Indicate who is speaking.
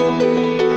Speaker 1: Música